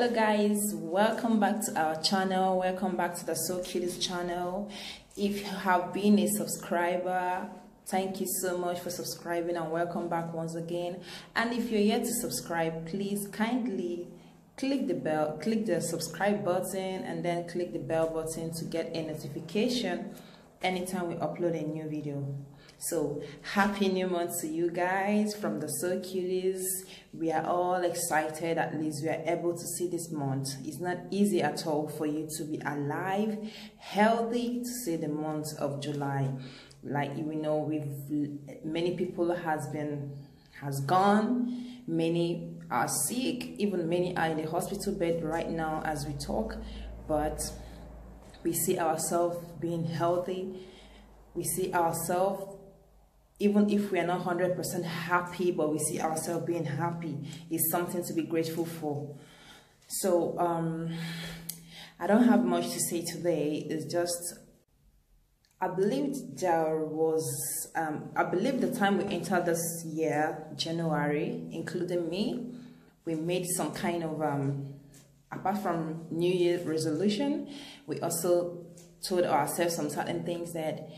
hello guys. Welcome back to our channel. Welcome back to the so cuties channel. If you have been a subscriber thank you so much for subscribing and welcome back once again. And if you're yet to subscribe please kindly click the bell click the subscribe button and then click the bell button to get a notification anytime we upload a new video so happy new month to you guys from the cuties we are all excited. At least we are able to see this month. It's not easy at all for you to be alive healthy to see the month of july. Like we know we've many people has been has gone. Many are sick. Even many are in the hospital bed right now as we talk. But we see ourselves being healthy. We see ourselves even if we are not 100% happy, but we see ourselves being happy, is something to be grateful for. So, um, I don't have much to say today. It's just, I believe there was, um, I believe the time we entered this year, January, including me, we made some kind of, um, apart from New Year resolution, we also told ourselves some certain things that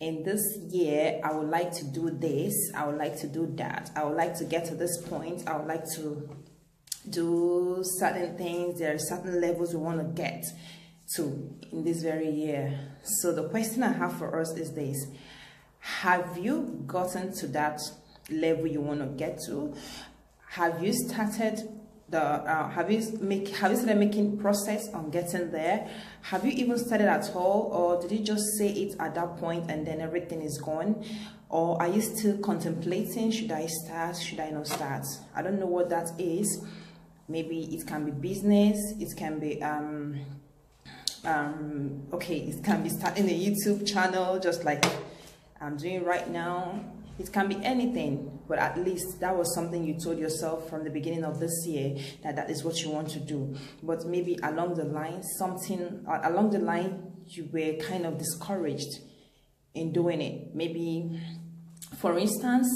in this year i would like to do this i would like to do that. I would like to get to this point i would like to do certain things there are certain levels we want to get to in this very year. So the question i have for us is this. Have you gotten to that level you want to get to? Have you started the uh, have you make have you started making process on getting there? Have you even started at all or did you just say it at that point and then everything is gone? Or are you still contemplating should i start should i not start? I don't know what that is. Maybe it can be business it can be um um okay it can be starting a youtube channel just like i'm doing right now it can be anything, but at least that was something you told yourself from the beginning of this year that that is what you want to do. But maybe along the line, something along the line, you were kind of discouraged in doing it. Maybe, for instance,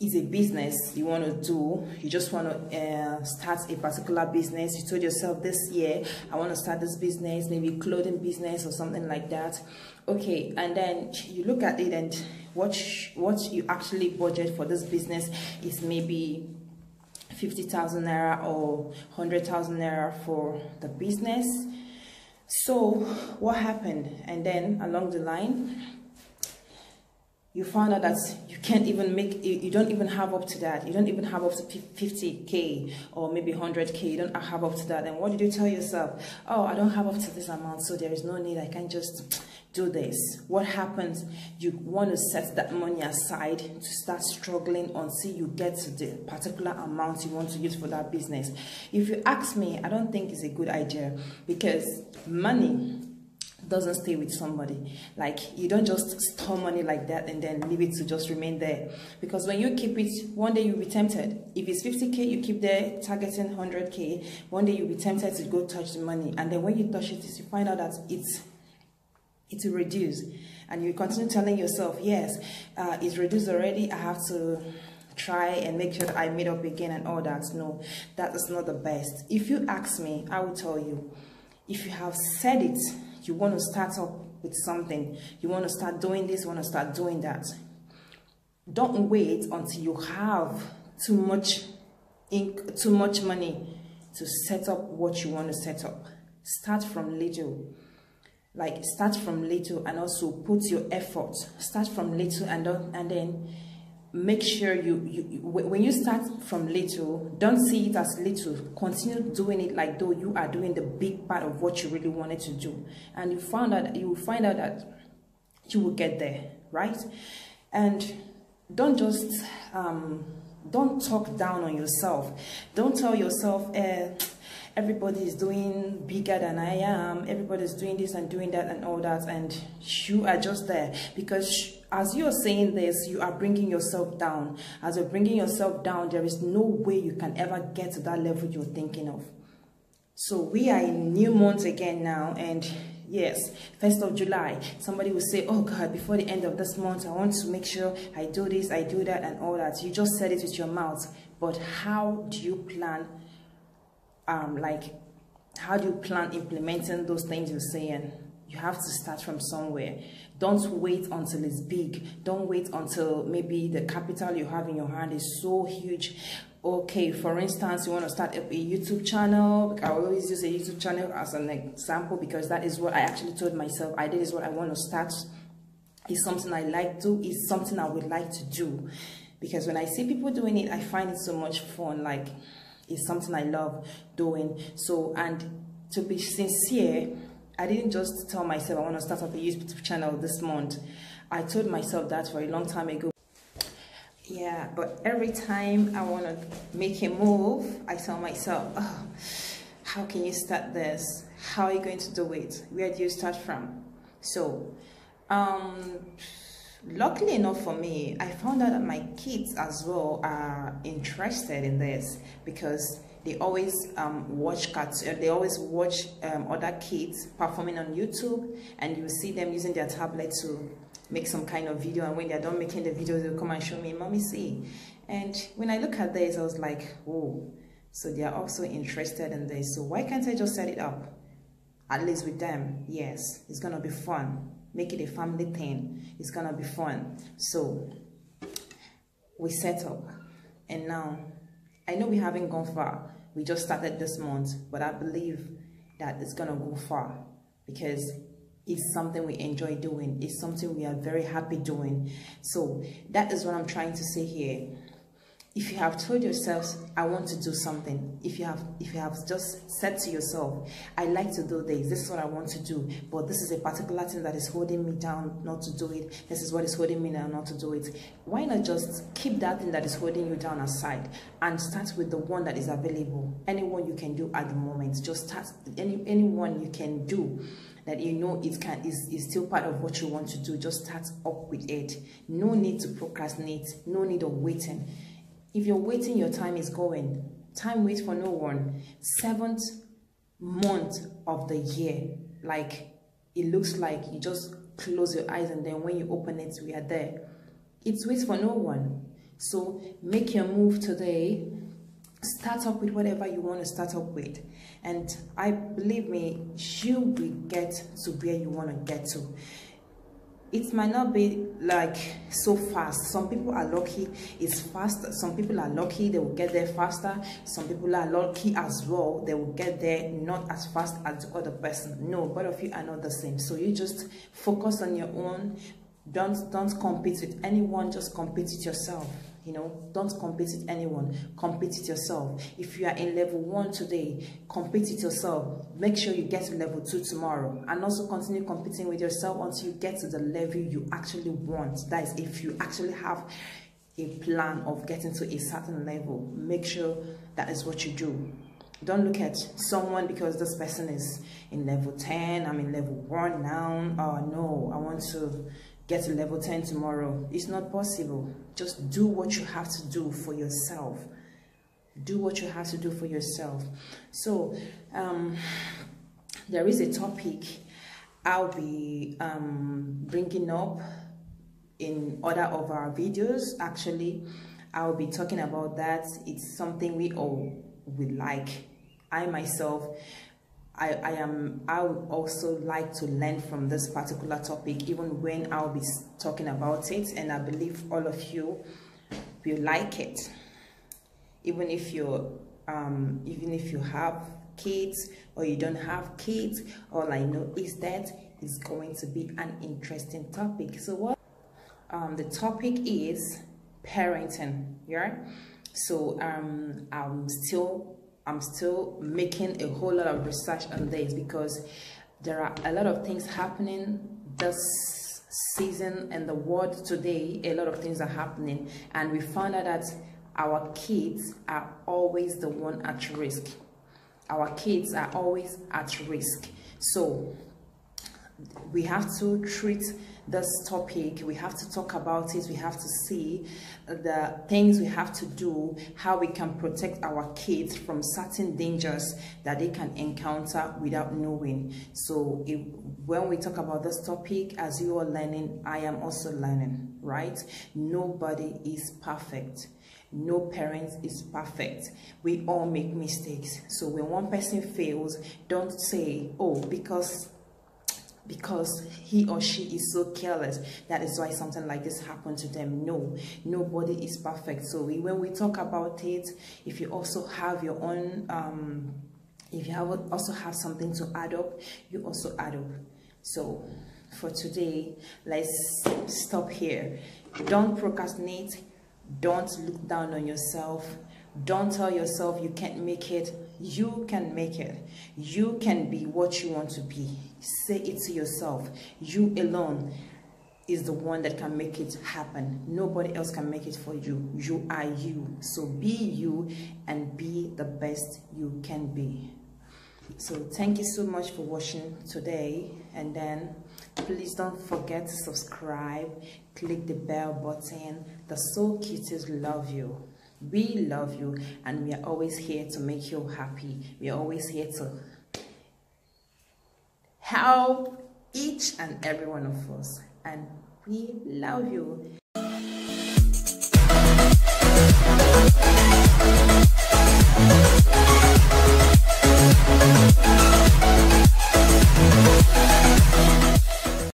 is a business you want to do you just want to uh, start a particular business. You told yourself this year i want to start this business maybe clothing business or something like that. Okay and then you look at it and what what you actually budget for this business is maybe 50,000 naira or 100,000 naira for the business. So what happened? And then along the line you found out that you can't even make you don't even have up to that. You don't even have up to 50k or maybe 100k you don't have up to that. And what did you tell yourself? Oh i don't have up to this amount so there is no need. I can just do this. What happens? You want to set that money aside to start struggling until you get to the particular amount you want to use for that business. If you ask me i don't think it's a good idea because money doesn't stay with somebody. Like you don't just store money like that and then leave it to just remain there. Because when you keep it, one day you'll be tempted. If it's 50k, you keep there targeting 100k. One day you'll be tempted to go touch the money, and then when you touch it, you find out that it's it will reduce, and you continue telling yourself, yes, uh, it's reduced already. I have to try and make sure that I made up again and all that. No, that is not the best. If you ask me, I will tell you. If you have said it you want to start up with something, you want to start doing this, you want to start doing that. Don't wait until you have too much ink, too much money to set up what you want to set up. Start from little. Like start from little and also put your effort. Start from little and, and then make sure you, you, when you start from little don't see it as little. Continue doing it like though you are doing the big part of what you really wanted to do. And you found out you will find out that you will get there right? And don't just um, don't talk down on yourself. Don't tell yourself eh, everybody is doing bigger than I am, everybody is doing this and doing that and all that, and you are just there because as you are saying this, you are bringing yourself down. As you're bringing yourself down, there is no way you can ever get to that level you're thinking of. So we are in new month again now, and yes, 1st of July, somebody will say, oh God, before the end of this month, I want to make sure I do this, I do that, and all that. You just said it with your mouth, but how do you plan um, like how do you plan implementing those things you're saying? You have to start from somewhere. Don't wait until it's big. Don't wait until maybe the capital you have in your hand is so huge. Okay, for instance, you want to start a YouTube channel. I always use a YouTube channel as an example because that is what I actually told myself. I did is what I want to start. It's something I like to. It's something I would like to do. Because when I see people doing it, I find it so much fun. Like, it's something I love doing. So, and to be sincere, I didn't just tell myself I want to start up a YouTube channel this month. I told myself that for a long time ago. Yeah, but every time I want to make a move, I tell myself, oh, how can you start this? How are you going to do it? Where do you start from? So, um, luckily enough for me, I found out that my kids as well are interested in this because they always um, watch cartoons, uh, they always watch um, other kids performing on YouTube and you see them using their tablet to make some kind of video and when they're done making the video they'll come and show me, mommy see. And when I look at this, I was like, oh, so they are also interested in this. So why can't I just set it up? At least with them, yes, it's gonna be fun. Make it a family thing. It's gonna be fun. So we set up and now I know we haven't gone far. We just started this month, but I believe that it's gonna go far because it's something we enjoy doing. It's something we are very happy doing. So that is what I'm trying to say here if you have told yourselves i want to do something if you have if you have just said to yourself i like to do this this is what i want to do but this is a particular thing that is holding me down not to do it this is what is holding me down not to do it why not just keep that thing that is holding you down aside and start with the one that is available? Anyone you can do at the moment just start any anyone you can do that you know it can is, is still part of what you want to do just start up with it. No need to procrastinate no need of waiting if you're waiting, your time is going. Time waits for no one. Seventh month of the year, like it looks like you just close your eyes and then when you open it, we are there. It waits for no one. So make your move today. Start up with whatever you want to start up with. And I believe me, you will get to where you want to get to it might not be like so fast. Some people are lucky it's fast. Some people are lucky they will get there faster. Some people are lucky as well they will get there not as fast as the other person. No both of you are not the same. So you just focus on your own. Don't don't compete with anyone just compete with yourself you know, don't compete with anyone. Compete with yourself. If you are in level one today, compete with yourself. Make sure you get to level two tomorrow. And also continue competing with yourself until you get to the level you actually want. That is, if you actually have a plan of getting to a certain level, make sure that is what you do. Don't look at someone because this person is in level 10, I'm in level 1 now. Oh no, I want to get to level 10 tomorrow. It's not possible. Just do what you have to do for yourself. Do what you have to do for yourself. So, um, there is a topic I'll be um, bringing up in other of our videos. Actually, I'll be talking about that. It's something we all would like. I myself I, I am I would also like to learn from this particular topic even when I'll be talking about it and I believe all of you will like it. Even if you um even if you have kids or you don't have kids all I know is that it's going to be an interesting topic. So what um the topic is parenting yeah? So um I'm still I'm still making a whole lot of research on this because there are a lot of things happening this season in the world today. A lot of things are happening, and we found out that our kids are always the one at risk. Our kids are always at risk. So we have to treat this topic we have to talk about it we have to see the things we have to do how we can protect our kids from certain dangers that they can encounter without knowing. So if, when we talk about this topic as you are learning i am also learning right? Nobody is perfect. No parent is perfect. We all make mistakes. So when one person fails don't say oh because because he or she is so careless. That is why something like this happened to them. No nobody is perfect. So we, when we talk about it if you also have your own um if you have also have something to add up you also add up. So for today let's stop here. Don't procrastinate. Don't look down on yourself don't tell yourself you can't make it. You can make it. You can be what you want to be. Say it to yourself. You alone is the one that can make it happen. Nobody else can make it for you. You are you. So be you and be the best you can be. So thank you so much for watching today. And then please don't forget to subscribe. Click the bell button. The soul cuties love you we love you and we are always here to make you happy. We are always here to help each and every one of us and we love you